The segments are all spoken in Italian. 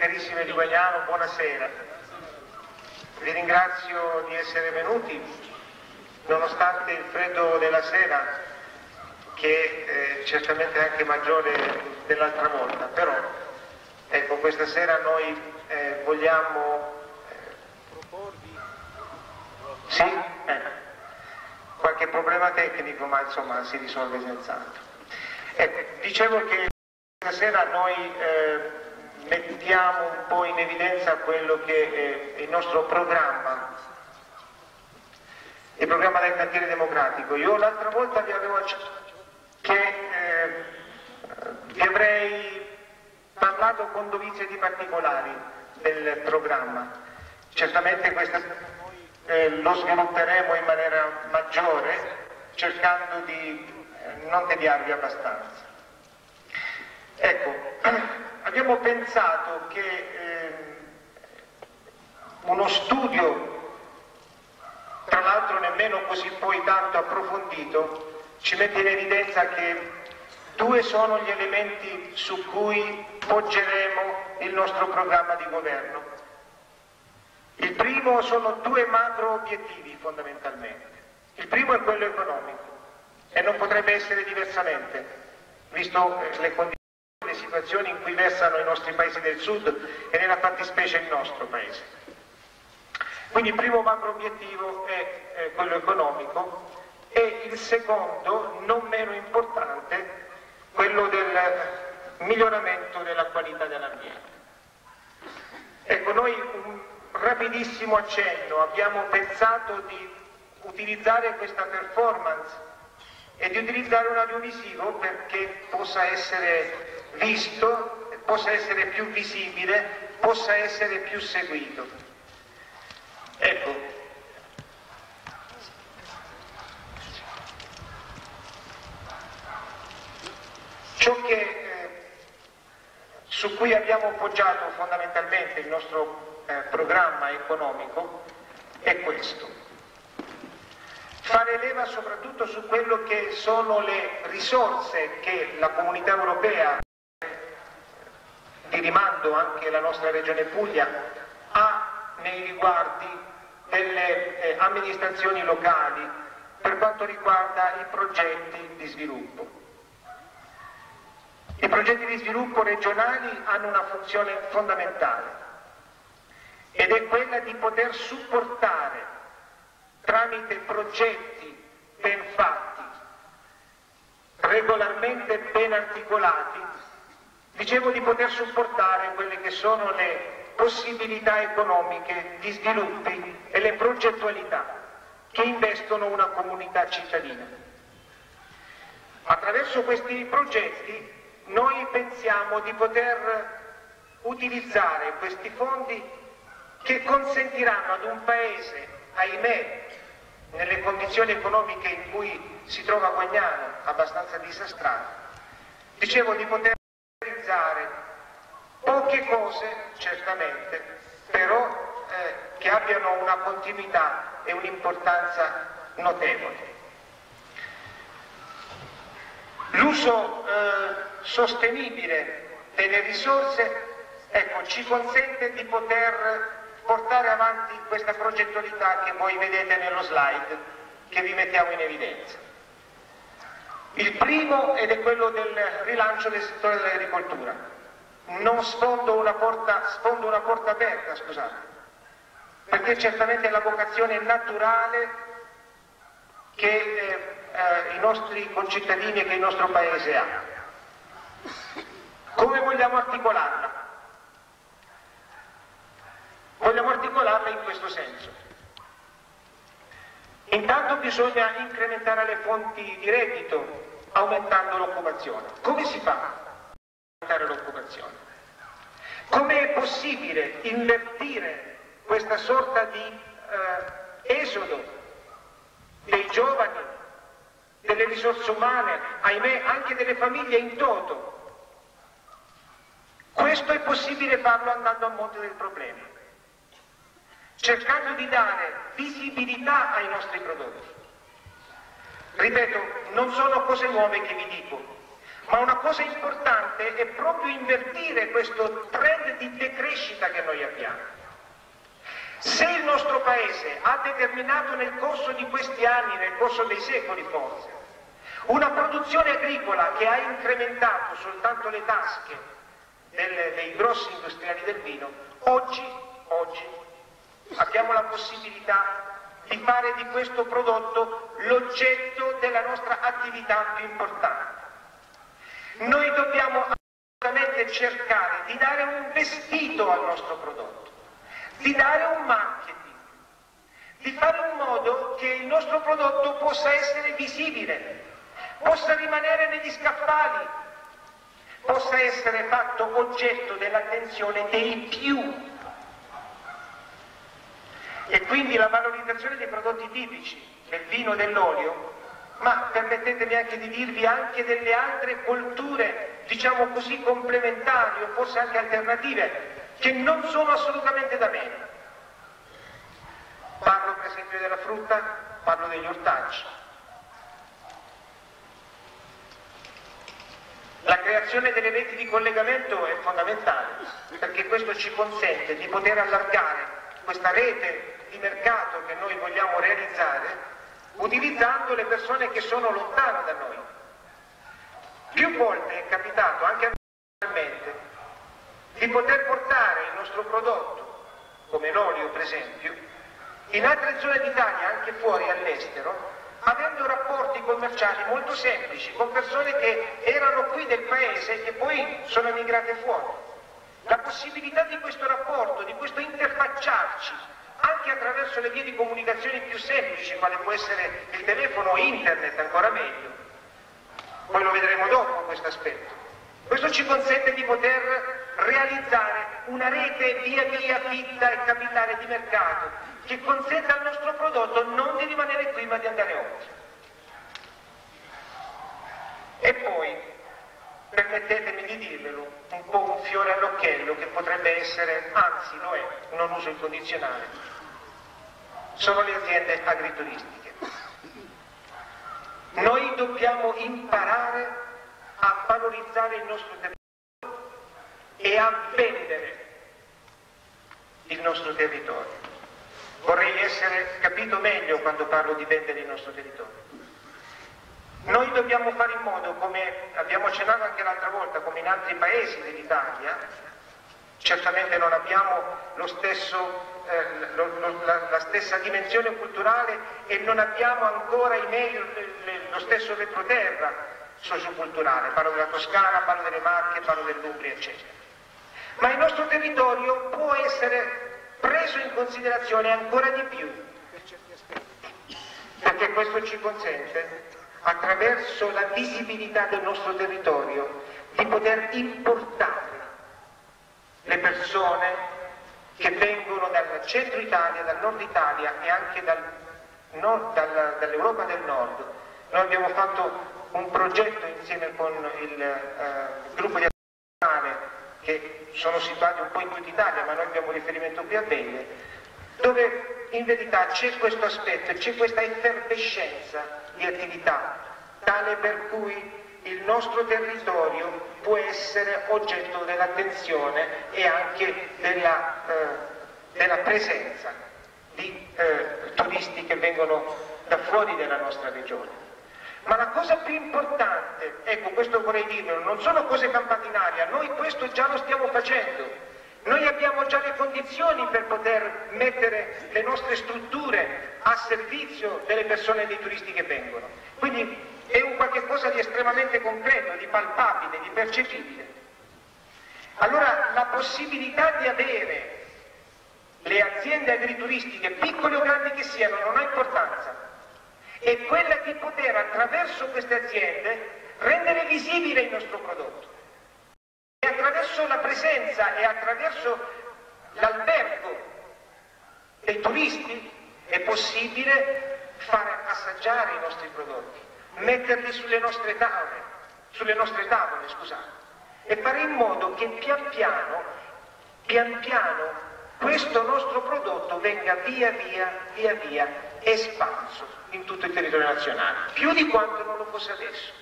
carissime di Guagliano, buonasera. Vi ringrazio di essere venuti, nonostante il freddo della sera, che è certamente anche maggiore dell'altra volta, però ecco, questa sera noi eh, vogliamo eh. Sì? Eh. Qualche problema tecnico, ma insomma si risolve senz'altro. Ecco, dicevo che Stasera noi eh, mettiamo un po' in evidenza quello che è il nostro programma, il programma del cantiere democratico. Io l'altra volta vi avevo accennato che eh, vi avrei parlato con dovizia di particolari del programma. Certamente questa eh, lo svilupperemo in maniera maggiore cercando di eh, non tediarvi abbastanza. Ecco, abbiamo pensato che eh, uno studio, tra l'altro nemmeno così poi tanto approfondito, ci mette in evidenza che due sono gli elementi su cui poggeremo il nostro programma di governo. Il primo sono due macro obiettivi fondamentalmente. Il primo è quello economico e non potrebbe essere diversamente, visto eh, le condizioni le situazioni in cui versano i nostri paesi del sud e nella fattispecie il nostro paese. Quindi il primo macro obiettivo è, è quello economico e il secondo, non meno importante, quello del miglioramento della qualità dell'ambiente. Ecco, noi un rapidissimo accenno, abbiamo pensato di utilizzare questa performance e di utilizzare un audiovisivo perché possa essere visto, possa essere più visibile, possa essere più seguito. Ecco, ciò che, eh, su cui abbiamo poggiato fondamentalmente il nostro eh, programma economico è questo fare leva soprattutto su quello che sono le risorse che la comunità europea rimando anche la nostra regione Puglia ha nei riguardi delle eh, amministrazioni locali per quanto riguarda i progetti di sviluppo. I progetti di sviluppo regionali hanno una funzione fondamentale ed è quella di poter supportare tramite progetti ben fatti, regolarmente ben articolati, Dicevo di poter supportare quelle che sono le possibilità economiche, gli sviluppi e le progettualità che investono una comunità cittadina. Attraverso questi progetti noi pensiamo di poter utilizzare questi fondi che consentiranno ad un paese, ahimè, nelle condizioni economiche in cui si trova Guagnano, abbastanza disastrato, dicevo di poter realizzare poche cose, certamente, però eh, che abbiano una continuità e un'importanza notevole. L'uso eh, sostenibile delle risorse ecco, ci consente di poter portare avanti questa progettualità che voi vedete nello slide che vi mettiamo in evidenza. Il primo ed è quello del rilancio del settore dell'agricoltura. Non sfondo una porta, sfondo una porta aperta, scusate, perché certamente è la vocazione naturale che eh, eh, i nostri concittadini e che il nostro Paese ha. Come vogliamo articolarla? Vogliamo articolarla in questo senso. Intanto bisogna incrementare le fonti di reddito aumentando l'occupazione. Come si fa a aumentare l'occupazione? Come è possibile invertire questa sorta di eh, esodo dei giovani, delle risorse umane, ahimè anche delle famiglie in toto? Questo è possibile farlo andando a monte del problema cercando di dare visibilità ai nostri prodotti, Ripeto, non sono cose nuove che vi dico, ma una cosa importante è proprio invertire questo trend di decrescita che noi abbiamo. Se il nostro Paese ha determinato nel corso di questi anni, nel corso dei secoli forse, una produzione agricola che ha incrementato soltanto le tasche delle, dei grossi industriali del vino, oggi, oggi abbiamo la possibilità di fare di questo prodotto l'oggetto della nostra attività più importante. Noi dobbiamo assolutamente cercare di dare un vestito al nostro prodotto, di dare un marketing, di fare in modo che il nostro prodotto possa essere visibile, possa rimanere negli scaffali, possa essere fatto oggetto dell'attenzione dei più. Quindi la valorizzazione dei prodotti tipici, del vino dell'olio, ma permettetemi anche di dirvi anche delle altre colture, diciamo così, complementari o forse anche alternative, che non sono assolutamente da meno. Parlo per esempio della frutta, parlo degli ortaggi. La creazione delle reti di collegamento è fondamentale perché questo ci consente di poter allargare questa rete di mercato che noi vogliamo realizzare utilizzando le persone che sono lontane da noi. Più volte è capitato, anche a me di poter portare il nostro prodotto, come l'olio per esempio, in altre zone d'Italia, anche fuori all'estero, avendo rapporti commerciali molto semplici con persone che erano qui del paese e poi sono emigrate fuori. La possibilità di questo rapporto, di questo interfacciarci anche attraverso le vie di comunicazione più semplici, quale può essere il telefono o internet, ancora meglio. Poi lo vedremo dopo questo aspetto. Questo ci consente di poter realizzare una rete via via fitta e capitale di mercato che consente al nostro prodotto non di rimanere qui ma di andare oltre. E poi, permettetemi di dirvelo, un po' un fiore all'occhiello che potrebbe essere, anzi lo è, non uso il condizionale, sono le aziende agrituristiche. Noi dobbiamo imparare a valorizzare il nostro territorio e a vendere il nostro territorio. Vorrei essere capito meglio quando parlo di vendere il nostro territorio. Noi dobbiamo fare in modo, come abbiamo accennato anche l'altra volta, come in altri paesi dell'Italia, certamente non abbiamo stesso, eh, lo, lo, la, la, stessa dimensione culturale e non abbiamo ancora i meglio, lo stesso retroterra socioculturale, parlo della Toscana, parlo delle Marche, parlo dell'Umbria, eccetera. Ma il nostro territorio può essere preso in considerazione ancora di più, perché questo ci consente attraverso la visibilità del nostro territorio, di poter importare le persone che vengono dal centro Italia, dal nord Italia e anche dal dal, dall'Europa del nord. Noi abbiamo fatto un progetto insieme con il eh, gruppo di azione che sono situati un po' in tutta Italia, ma noi abbiamo riferimento qui a Belle, dove in verità c'è questo aspetto, c'è questa effervescenza di attività, tale per cui il nostro territorio può essere oggetto dell'attenzione e anche della, eh, della presenza di eh, turisti che vengono da fuori della nostra regione. Ma la cosa più importante, ecco questo vorrei dirvelo, non sono cose campate in aria, noi questo già lo stiamo facendo. Noi abbiamo già le condizioni per poter mettere le nostre strutture a servizio delle persone e dei turisti che vengono. Quindi è un qualche cosa di estremamente concreto, di palpabile, di percepibile. Allora la possibilità di avere le aziende agrituristiche, piccole o grandi che siano, non ha importanza, è quella di poter attraverso queste aziende rendere visibile il nostro prodotto attraverso la presenza e attraverso l'albergo dei turisti è possibile fare assaggiare i nostri prodotti, metterli sulle nostre tavole, sulle nostre tavole, scusate, e fare in modo che pian piano, pian piano, questo nostro prodotto venga via via, via via espanso in tutto il territorio nazionale, più di quanto non lo fosse adesso.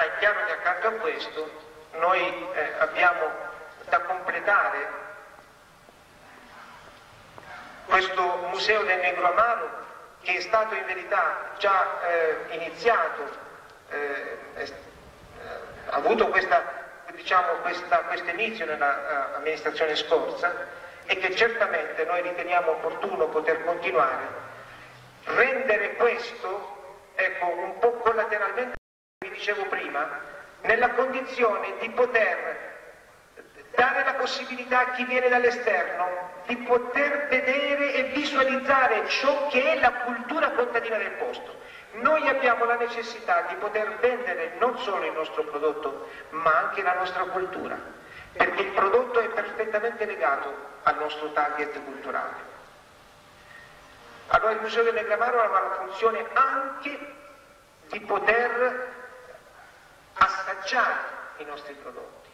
È chiaro che accanto a questo noi eh, abbiamo da completare questo museo del Negro Amaro che è stato in verità già eh, iniziato, eh, ha avuto questa, diciamo, questo inizio nell'amministrazione scorsa e che certamente noi riteniamo opportuno poter continuare, rendere questo, ecco, un po' collateralmente, vi dicevo prima, nella condizione di poter dare la possibilità a chi viene dall'esterno di poter vedere e visualizzare ciò che è la cultura contadina del posto. Noi abbiamo la necessità di poter vendere non solo il nostro prodotto, ma anche la nostra cultura, perché il prodotto è perfettamente legato al nostro target culturale. Allora il Museo del Negramaro ha la funzione anche di poter assaggiare i nostri prodotti.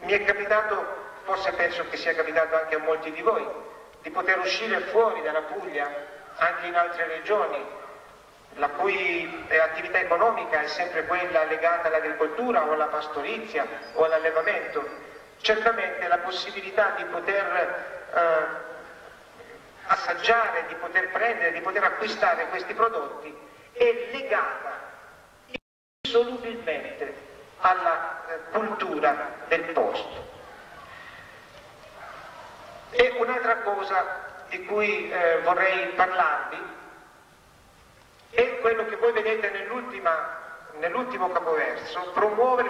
Mi è capitato forse penso che sia capitato anche a molti di voi, di poter uscire fuori dalla Puglia, anche in altre regioni, la cui attività economica è sempre quella legata all'agricoltura o alla pastorizia o all'allevamento. Certamente la possibilità di poter eh, assaggiare, di poter prendere, di poter acquistare questi prodotti è legata insolubilmente alla eh, cultura del posto. E un'altra cosa di cui eh, vorrei parlarvi è quello che voi vedete nell'ultimo capoverso, promuovere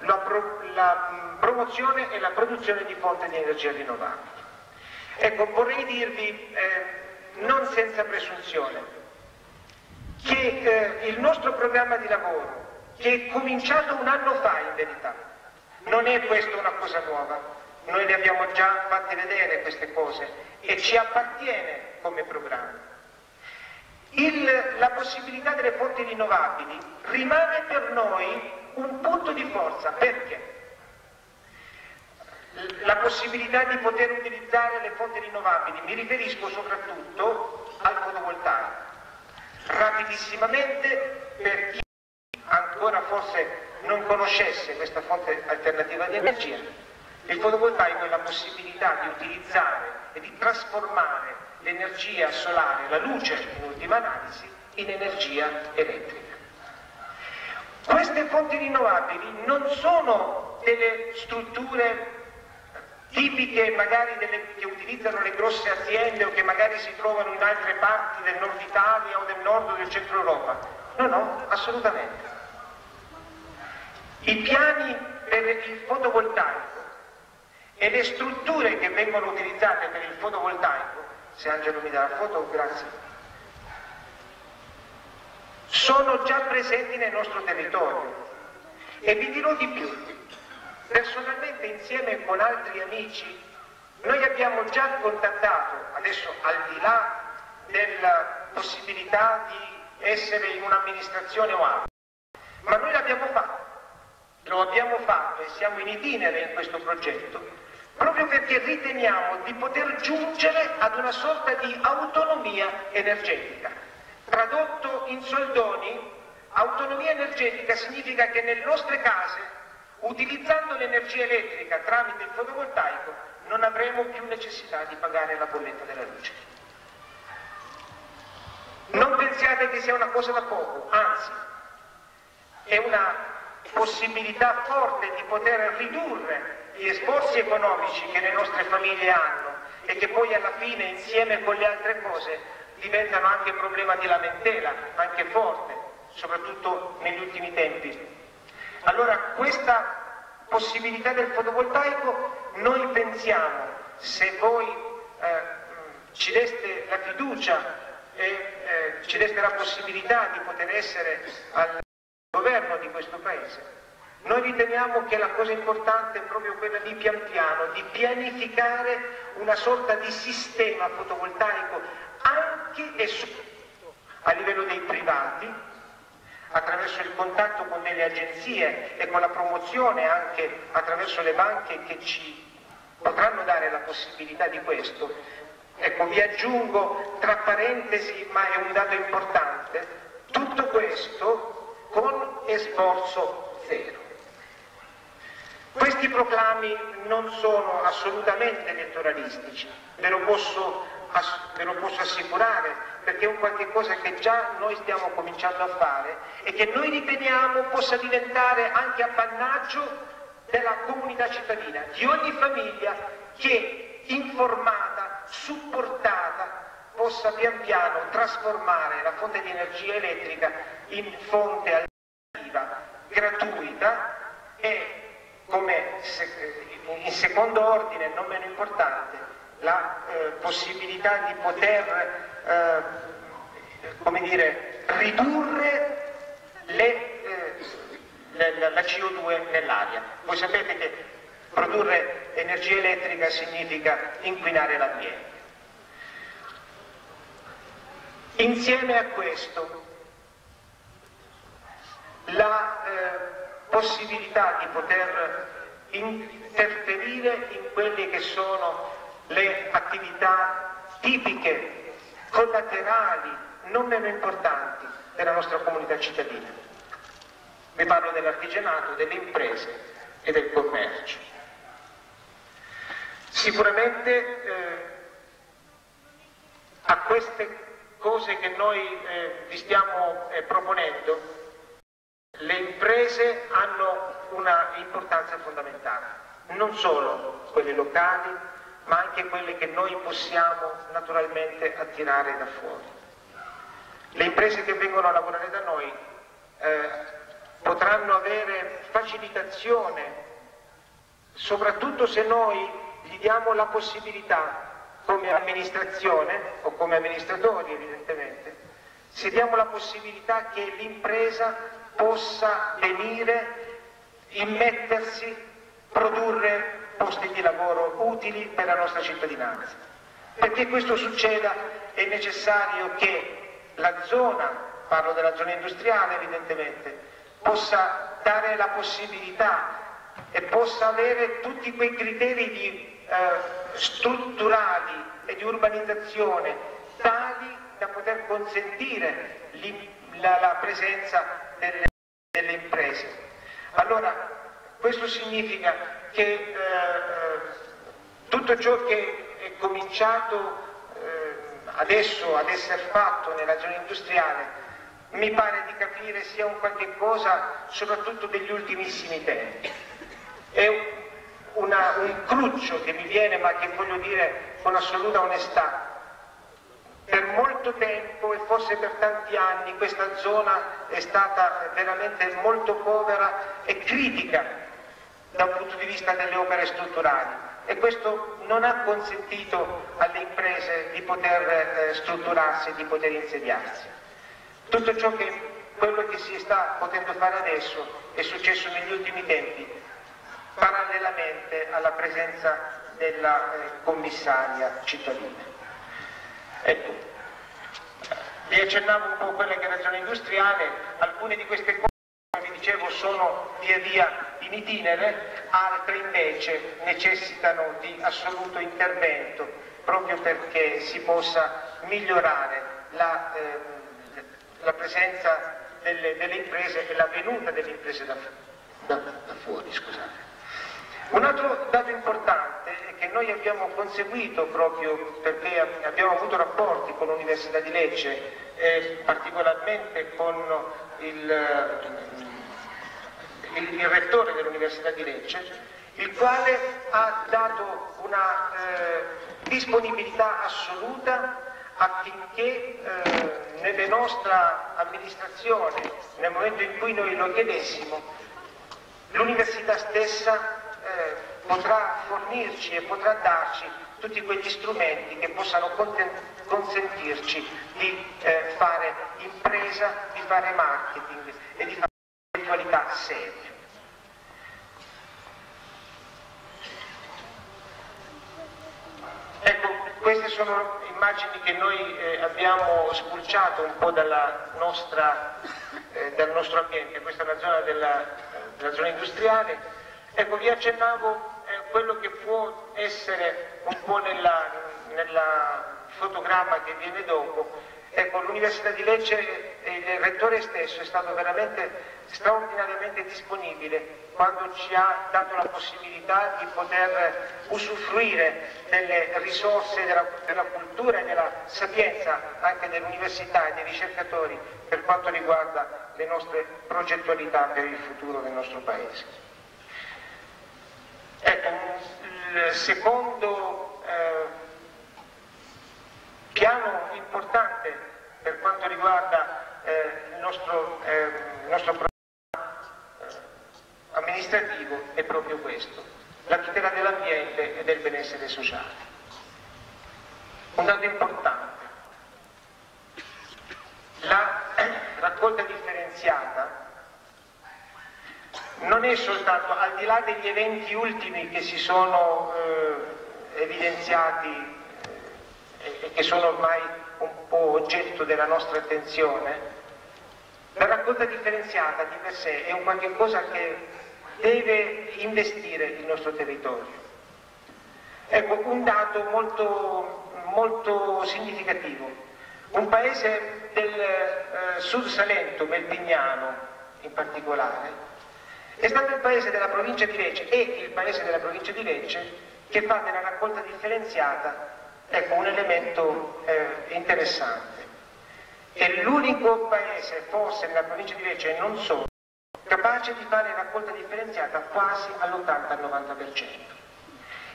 la, pro, la mh, promozione e la produzione di fonti di energia rinnovabili. Ecco, vorrei dirvi, eh, non senza presunzione, che eh, il nostro programma di lavoro, che è cominciato un anno fa in verità, non è questa una cosa nuova, noi le abbiamo già fatte vedere queste cose e ci appartiene come programma. Il, la possibilità delle fonti rinnovabili rimane per noi un punto di forza perché la possibilità di poter utilizzare le fonti rinnovabili, mi riferisco soprattutto al fotovoltaico. Rapidissimamente, per chi ancora forse non conoscesse questa fonte alternativa di energia, il fotovoltaico è la possibilità di utilizzare e di trasformare l'energia solare, la luce in ultima analisi, in energia elettrica. Queste fonti rinnovabili non sono delle strutture tipiche magari delle, che utilizzano le grosse aziende o che magari si trovano in altre parti del nord Italia o del nord o del centro Europa. No, no, assolutamente. I piani per il fotovoltaico e le strutture che vengono utilizzate per il fotovoltaico, se Angelo mi dà la foto, grazie, sono già presenti nel nostro territorio. E vi dirò di più, personalmente insieme con altri amici, noi abbiamo già contattato, adesso al di là della possibilità di essere in un'amministrazione o altro, ma noi l'abbiamo fatto, lo abbiamo fatto e siamo in itinere in questo progetto proprio perché riteniamo di poter giungere ad una sorta di autonomia energetica. Tradotto in soldoni, autonomia energetica significa che nelle nostre case, utilizzando l'energia elettrica tramite il fotovoltaico, non avremo più necessità di pagare la bolletta della luce. Non pensiate che sia una cosa da poco, anzi, è una possibilità forte di poter ridurre gli sforzi economici che le nostre famiglie hanno e che poi alla fine insieme con le altre cose diventano anche problema di lamentela, anche forte, soprattutto negli ultimi tempi. Allora questa possibilità del fotovoltaico noi pensiamo, se voi eh, ci deste la fiducia e eh, ci deste la possibilità di poter essere al governo di questo Paese, noi riteniamo che la cosa importante è proprio quella di pian piano, di pianificare una sorta di sistema fotovoltaico anche e soprattutto a livello dei privati, attraverso il contatto con delle agenzie e con la promozione anche attraverso le banche che ci potranno dare la possibilità di questo. Ecco, vi aggiungo tra parentesi, ma è un dato importante, tutto questo con esborso zero. Questi proclami non sono assolutamente elettoralistici, ve lo posso, ve lo posso assicurare, perché è un qualche cosa che già noi stiamo cominciando a fare e che noi riteniamo possa diventare anche appannaggio della comunità cittadina, di ogni famiglia che informata, supportata, possa pian piano trasformare la fonte di energia elettrica in fonte alternativa, gratuita e come in secondo ordine, non meno importante, la eh, possibilità di poter eh, dire, ridurre le, eh, la, la CO2 nell'aria. Voi sapete che produrre energia elettrica significa inquinare l'ambiente. Insieme a questo, la eh, possibilità di poter interferire in quelle che sono le attività tipiche, collaterali, non meno importanti della nostra comunità cittadina. Vi parlo dell'artigianato, delle imprese e del commercio. Sicuramente eh, a queste cose che noi eh, vi stiamo eh, proponendo le imprese hanno una importanza fondamentale, non solo quelle locali, ma anche quelle che noi possiamo naturalmente attirare da fuori. Le imprese che vengono a lavorare da noi eh, potranno avere facilitazione, soprattutto se noi gli diamo la possibilità, come amministrazione o come amministratori evidentemente, se diamo la possibilità che l'impresa possa venire, immettersi, produrre posti di lavoro utili per la nostra cittadinanza. Perché questo succeda è necessario che la zona, parlo della zona industriale evidentemente, possa dare la possibilità e possa avere tutti quei criteri di, eh, strutturali e di urbanizzazione tali da poter consentire la, la presenza delle, delle imprese. Allora, questo significa che eh, tutto ciò che è cominciato eh, adesso ad essere fatto nella zona industriale mi pare di capire sia un qualche cosa soprattutto degli ultimissimi tempi. È una, un cruccio che mi viene, ma che voglio dire con assoluta onestà, per molto tempo e forse per tanti anni questa zona è stata veramente molto povera e critica dal punto di vista delle opere strutturali e questo non ha consentito alle imprese di poter eh, strutturarsi, di poter insediarsi. Tutto ciò che quello che si sta potendo fare adesso è successo negli ultimi tempi parallelamente alla presenza della eh, commissaria cittadina. Ecco, vi accennavo un po' quella che è la zona industriale, alcune di queste cose, come vi dicevo, sono via via in itinere, altre invece necessitano di assoluto intervento proprio perché si possa migliorare la, eh, la presenza delle, delle, imprese e la venuta delle imprese da, da, da fuori. Scusate. Un altro dato importante è che noi abbiamo conseguito proprio perché abbiamo avuto rapporti con l'Università di Lecce e particolarmente con il, il, il rettore dell'Università di Lecce, il quale ha dato una eh, disponibilità assoluta affinché eh, nella nostra amministrazione, nel momento in cui noi lo chiedessimo, l'università stessa eh, potrà fornirci e potrà darci tutti quegli strumenti che possano consentirci di eh, fare impresa, di fare marketing e di fare eventualità serie. Ecco, queste sono immagini che noi eh, abbiamo spulciato un po' nostra, eh, dal nostro ambiente, questa è una zona della, della zona industriale, Ecco, vi accennavo eh, quello che può essere un po' nella fotogramma che viene dopo, ecco, l'Università di Lecce, il rettore stesso è stato veramente straordinariamente disponibile quando ci ha dato la possibilità di poter usufruire delle risorse della, della cultura e della sapienza anche dell'università e dei ricercatori per quanto riguarda le nostre progettualità per il futuro del nostro Paese. Ecco, il secondo piano importante per quanto riguarda eh, il nostro, eh, nostro programma eh, amministrativo è proprio questo, la tutela dell'ambiente e del benessere sociale. Un dato importante, la raccolta differenziata non è soltanto, al di là degli eventi ultimi che si sono eh, evidenziati e che sono ormai un po' oggetto della nostra attenzione, la raccolta differenziata di per sé è un qualche cosa che deve investire il nostro territorio. Ecco, un dato molto, molto significativo. Un paese del eh, sud Salento, Melpignano in particolare, è stato il paese della provincia di Lecce e il paese della provincia di Lecce che fa della raccolta differenziata ecco, un elemento eh, interessante. È l'unico paese, forse nella provincia di Lecce e non solo, capace di fare raccolta differenziata quasi all'80-90%.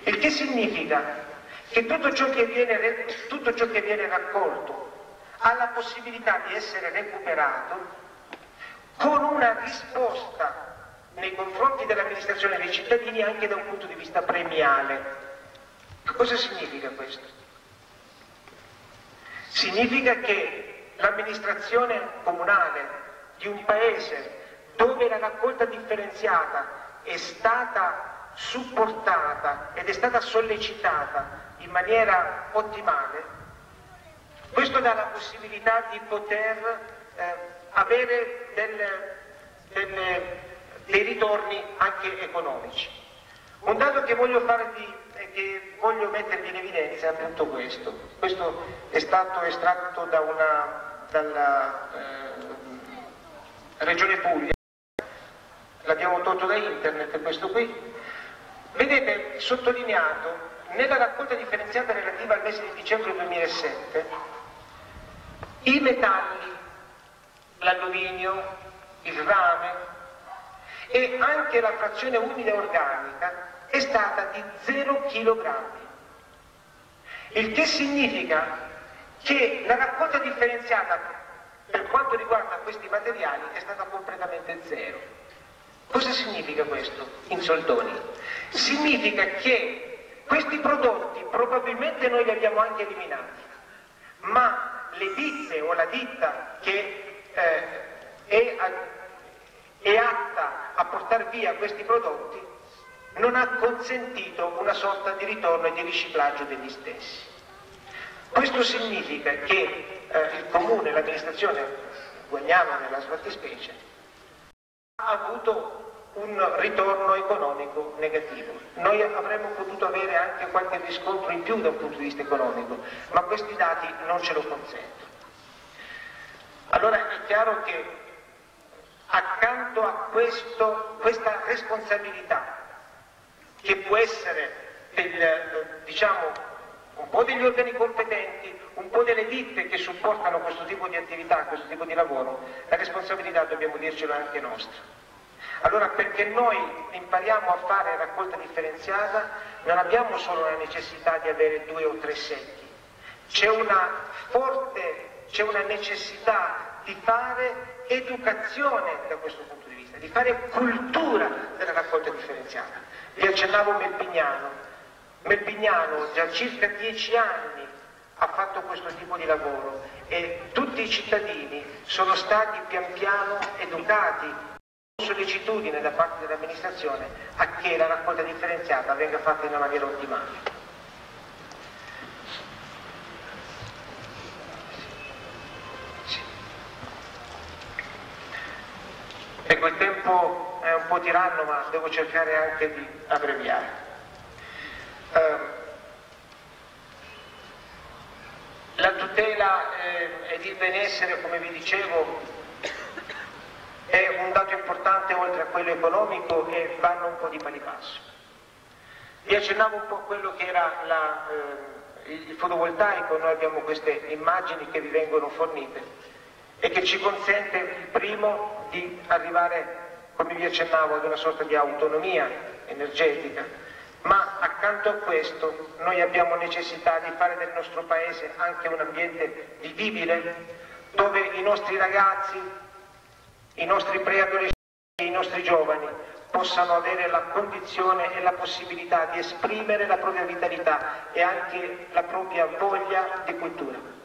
Il che significa che tutto ciò che, viene, tutto ciò che viene raccolto ha la possibilità di essere recuperato con una risposta nei confronti dell'amministrazione dei cittadini anche da un punto di vista premiale. Cosa significa questo? Significa che l'amministrazione comunale di un paese dove la raccolta differenziata è stata supportata ed è stata sollecitata in maniera ottimale, questo dà la possibilità di poter eh, avere delle, delle dei ritorni anche economici. Un dato che voglio, farvi, che voglio mettervi in evidenza appunto questo. Questo è stato estratto da una, dalla eh, Regione Puglia, l'abbiamo tolto da internet questo qui. Vedete sottolineato nella raccolta differenziata relativa al mese di dicembre 2007 i metalli, l'alluminio, il rame, e anche la frazione umida organica è stata di 0 kg. Il che significa che la raccolta differenziata per quanto riguarda questi materiali è stata completamente zero. Cosa significa questo in soldoni? Significa che questi prodotti probabilmente noi li abbiamo anche eliminati, ma le ditte o la ditta che eh, è è atta a portare via questi prodotti non ha consentito una sorta di ritorno e di riciclaggio degli stessi. Questo significa che eh, il comune, l'amministrazione, guadagniamo nella fattispecie, ha avuto un ritorno economico negativo. Noi avremmo potuto avere anche qualche riscontro in più da un punto di vista economico, ma questi dati non ce lo consentono. Allora è chiaro che accanto a questo, questa responsabilità che può essere del, eh, diciamo, un po' degli organi competenti, un po' delle ditte che supportano questo tipo di attività, questo tipo di lavoro, la responsabilità dobbiamo dircelo anche nostra. Allora perché noi impariamo a fare raccolta differenziata non abbiamo solo la necessità di avere due o tre secchi, c'è una forte, c'è una necessità di fare educazione da questo punto di vista, di fare cultura della raccolta differenziata. Vi accennavo Melpignano. Melpignano già circa dieci anni ha fatto questo tipo di lavoro e tutti i cittadini sono stati pian piano educati con sollecitudine da parte dell'amministrazione a che la raccolta differenziata venga fatta in una maniera ottimale. Ecco, il tempo è un po' tiranno, ma devo cercare anche di abbreviare. Eh, la tutela eh, ed il benessere, come vi dicevo, è un dato importante oltre a quello economico e vanno un po' di pari passo. Vi accennavo un po' a quello che era la, eh, il fotovoltaico, noi abbiamo queste immagini che vi vengono fornite e che ci consente primo di arrivare, come vi accennavo, ad una sorta di autonomia energetica, ma accanto a questo noi abbiamo necessità di fare del nostro paese anche un ambiente vivibile dove i nostri ragazzi, i nostri preadolescenti i nostri giovani possano avere la condizione e la possibilità di esprimere la propria vitalità e anche la propria voglia di cultura.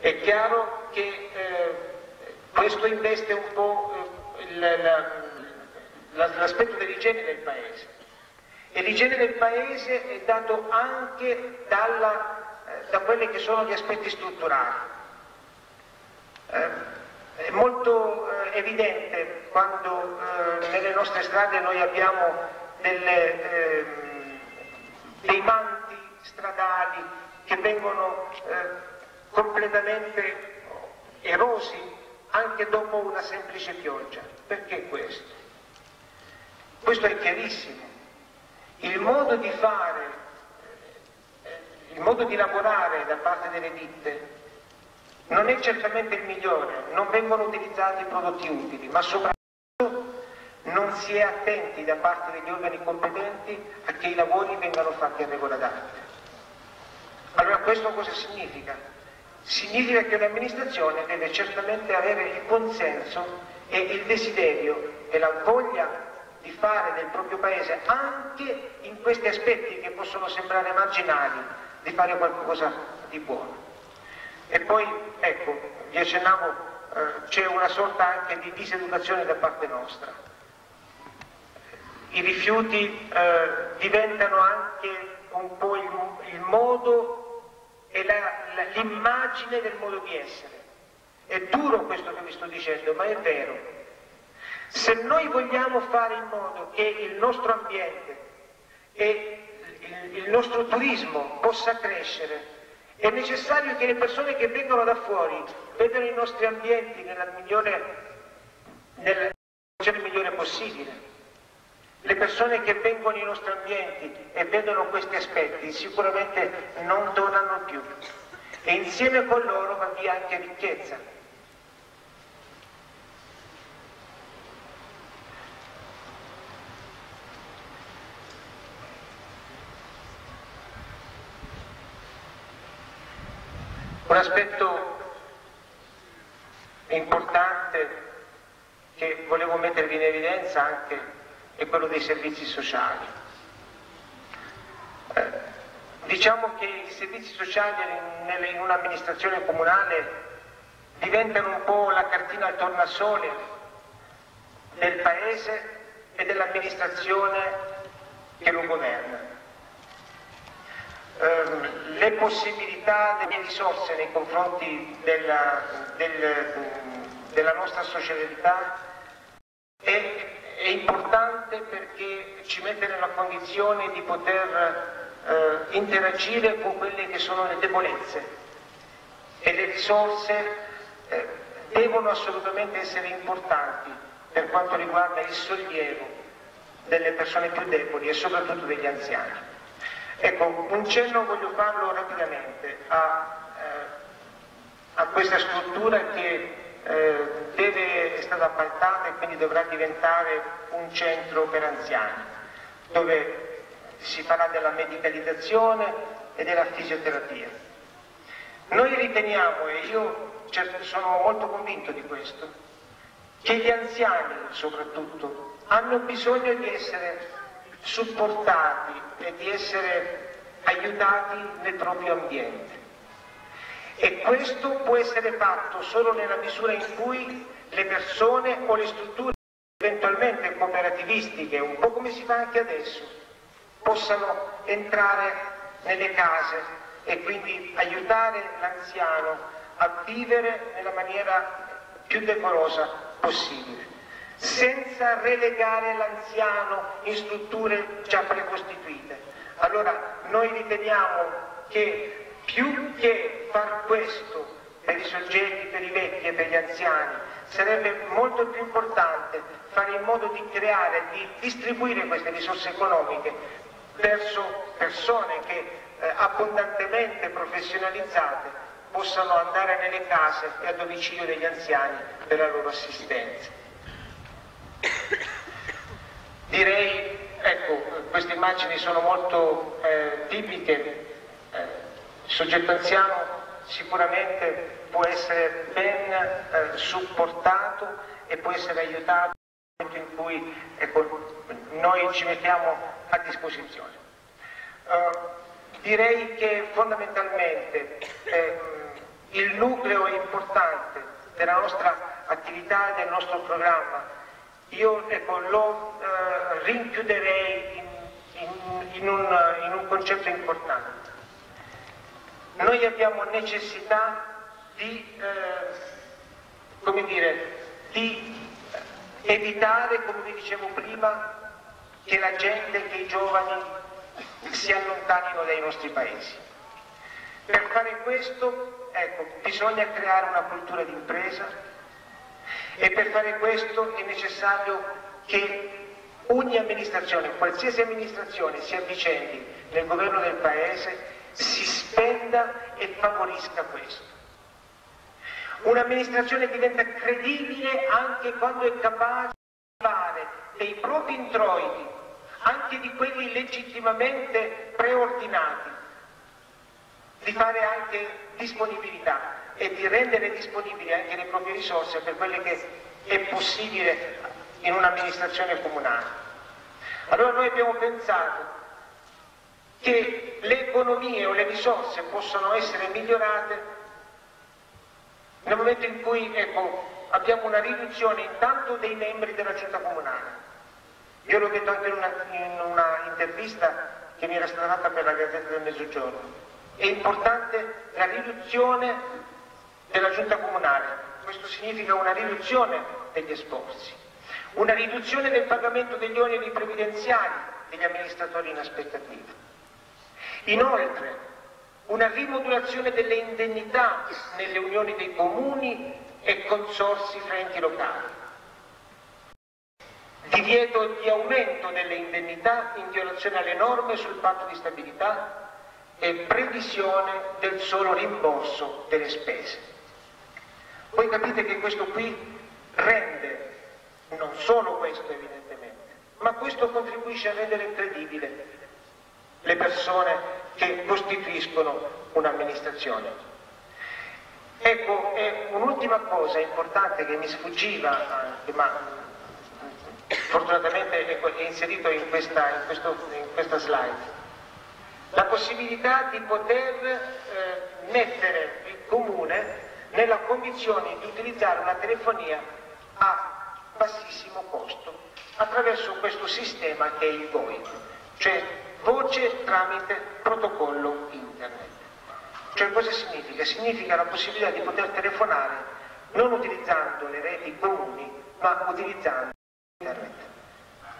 È chiaro che eh, questo investe un po' eh, l'aspetto dell'igiene del paese e l'igiene del paese è dato anche dalla, eh, da quelli che sono gli aspetti strutturali. Eh, è molto eh, evidente quando eh, nelle nostre strade noi abbiamo delle, ehm, dei manti stradali che vengono eh, completamente erosi anche dopo una semplice pioggia. Perché questo? Questo è chiarissimo. Il modo di fare, eh, il modo di lavorare da parte delle ditte non è certamente il migliore, non vengono utilizzati prodotti utili, ma soprattutto non si è attenti da parte degli organi competenti a che i lavori vengano fatti a regola d'arte. Allora questo cosa significa? Significa che un'amministrazione deve certamente avere il consenso e il desiderio e la voglia di fare del proprio paese anche in questi aspetti che possono sembrare marginali, di fare qualcosa di buono. E poi, ecco, vi accennavo, eh, c'è una sorta anche di diseducazione da parte nostra. I rifiuti eh, diventano anche un po' il, il modo e l'immagine del modo di essere. È duro questo che vi sto dicendo, ma è vero. Se noi vogliamo fare in modo che il nostro ambiente e il, nostro turismo possa crescere, è necessario che le persone che vengono da fuori vedano i nostri ambienti nella migliore, nella migliore possibile. Le persone che vengono nei nostri ambienti e vedono questi aspetti sicuramente non tornano più e insieme con loro va via anche ricchezza. Un aspetto importante che volevo mettervi in evidenza anche è quello dei servizi sociali. Eh, diciamo che i servizi sociali in un'amministrazione comunale diventano un po' la cartina al tornasole del paese e dell'amministrazione che lo governa ehm, le possibilità delle risorse nei confronti della, del, della nostra socialità è, è, importante perché ci mette nella condizione di poter eh, interagire con quelle che sono le debolezze e le risorse eh, devono assolutamente essere importanti per quanto riguarda il sollievo delle persone più deboli e soprattutto degli anziani. Ecco, un cenno voglio farlo rapidamente a, eh, a questa struttura che eh, deve, è stata appaltata e quindi dovrà diventare un centro per anziani, dove si farà della medicalizzazione e della fisioterapia. Noi riteniamo, e io sono molto convinto di questo, che gli anziani soprattutto hanno bisogno di essere supportati e di essere aiutati nel proprio ambiente. E questo può essere fatto solo nella misura in cui le persone o le strutture eventualmente cooperativistiche, un po' come si fa anche adesso, possano entrare nelle case e quindi aiutare l'anziano a vivere nella maniera più decorosa possibile senza relegare l'anziano in strutture già precostituite. Allora noi riteniamo che più che far questo per i soggetti, per i vecchi e per gli anziani. Sarebbe molto più importante fare in modo di creare, di distribuire queste risorse economiche verso persone che eh, abbondantemente professionalizzate possano andare nelle case e a domicilio degli anziani per la loro assistenza. Direi, ecco, queste immagini sono molto eh, tipiche, eh, il soggetto anziano sicuramente può essere ben eh, supportato e può essere aiutato nel momento in cui ecco, noi ci mettiamo a disposizione. Uh, direi che fondamentalmente eh, il nucleo importante della nostra attività e del nostro programma, io ecco, lo eh, rinchiuderei in, in, in, un, in un concetto importante. Noi abbiamo necessità di, eh, come dire, di evitare, come vi dicevo prima, che la gente, che i giovani si allontanino dai nostri paesi. Per fare questo, ecco, bisogna creare una cultura di impresa e per fare questo è necessario che ogni amministrazione, qualsiasi amministrazione si avvicendi nel governo del Paese, si spenda e favorisca questo. Un'amministrazione diventa credibile anche quando è capace di fare dei propri introiti, anche di quelli legittimamente preordinati, di fare anche disponibilità e di rendere disponibili anche le proprie risorse per quelle che è possibile in un'amministrazione comunale. Allora noi abbiamo pensato che le economie o le risorse possono essere migliorate nel momento in cui ecco, abbiamo una riduzione intanto dei membri della città comunale. Io l'ho detto anche in una, in una intervista che mi era stata data per la Gazzetta del Mezzogiorno. È importante la riduzione della giunta comunale, questo significa una riduzione degli esposti, una riduzione del pagamento degli oneri previdenziali degli amministratori in aspettativa. Inoltre, una rimodulazione delle indennità nelle unioni dei comuni e consorsi fra enti locali. Divieto di aumento delle indennità in violazione alle norme sul patto di stabilità e previsione del solo rimborso delle spese. Voi capite che questo qui rende, non solo questo evidentemente, ma questo contribuisce a rendere credibile le persone che costituiscono un'amministrazione. Ecco, un'ultima cosa importante che mi sfuggiva anche, ma fortunatamente è inserito in questa, in questo, in questa slide, la possibilità di poter eh, mettere il comune nella condizione di utilizzare una telefonia a bassissimo costo attraverso questo sistema che è il VoIP, cioè voce tramite protocollo internet. Cioè cosa significa? Significa la possibilità di poter telefonare non utilizzando le reti comuni, ma utilizzando internet.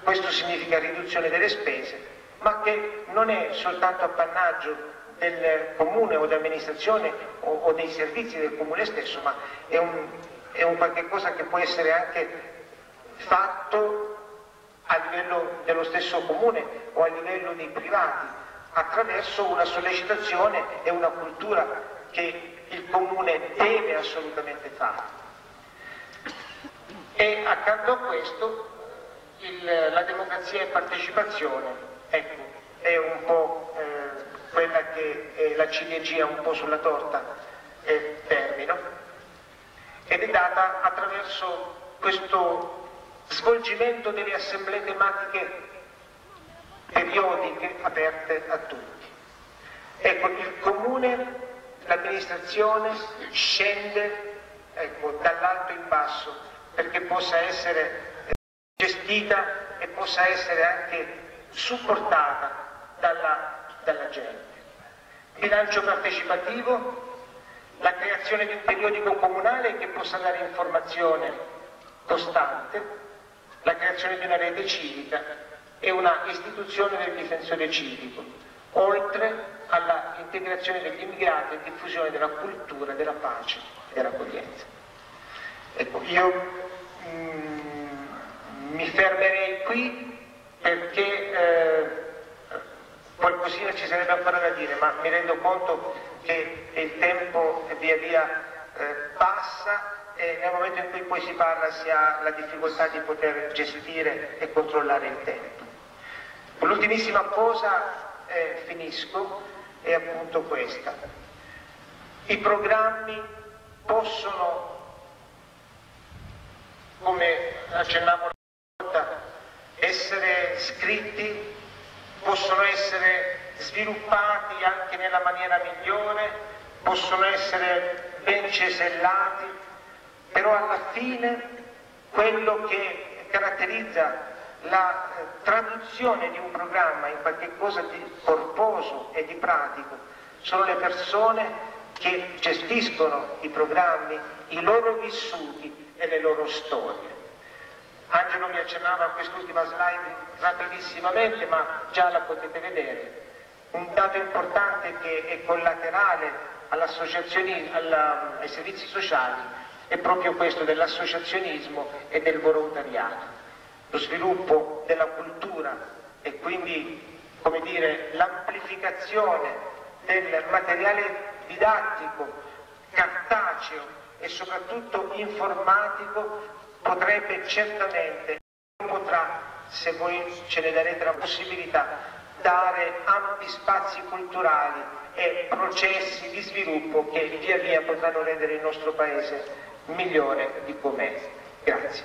Questo significa riduzione delle spese, ma che non è soltanto appannaggio del comune o dell'amministrazione o, o, dei servizi del comune stesso, ma è un, è un qualche cosa che può essere anche fatto a livello dello stesso comune o a livello dei privati, attraverso una sollecitazione e una cultura che il comune deve assolutamente fare. E accanto a questo il, la democrazia e partecipazione, ecco, è un po' eh, quella che è la ciliegina un po' sulla torta, e termino, ed è data attraverso questo svolgimento delle assemblee tematiche periodiche aperte a tutti. Ecco, il comune, l'amministrazione scende ecco, dall'alto in basso perché possa essere gestita e possa essere anche supportata dalla, dalla gente. Bilancio partecipativo, la creazione di un periodico comunale che possa dare informazione costante, la creazione di una rete civica e una istituzione del difensore civico, oltre alla integrazione degli immigrati e diffusione della cultura della pace e l'accoglienza. Ecco, io mm, mi fermerei qui perché eh, qualcosina ci sarebbe ancora da dire, ma mi rendo conto che il tempo via via eh, passa e nel momento in cui poi si parla si ha la difficoltà di poter gestire e controllare il tempo. L'ultimissima cosa, eh, finisco, è appunto questa. I programmi possono, come accennavo una volta, essere scritti, possono essere sviluppati anche nella maniera migliore, possono essere ben cesellati, però alla fine quello che caratterizza la eh, traduzione di un programma in qualche cosa di corposo e di pratico sono le persone che gestiscono i programmi, i loro vissuti e le loro storie. Angelo mi accennava a quest'ultima slide rapidissimamente, ma già la potete vedere. Un dato importante che è collaterale alla, ai servizi sociali è proprio questo dell'associazionismo e del volontariato. Lo sviluppo della cultura e quindi l'amplificazione del materiale didattico, cartaceo e soprattutto informatico potrebbe certamente, potrà, se voi ce ne darete la possibilità, dare ampi spazi culturali e processi di sviluppo che via via potranno rendere il nostro Paese migliore di com'è. Grazie.